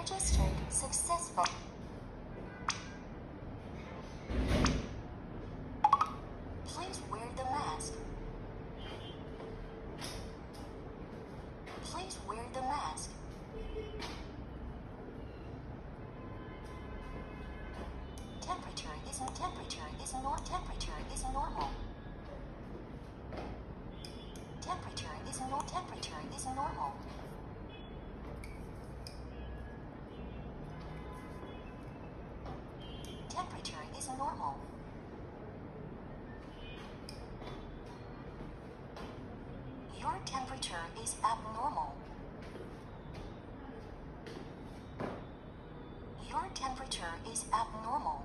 Registered successful. Please wear the mask. Please wear the mask. Temperature is temperature is not temperature is normal. Temperature is not temperature is normal. Temperature is normal. Your temperature is abnormal. Your temperature is abnormal.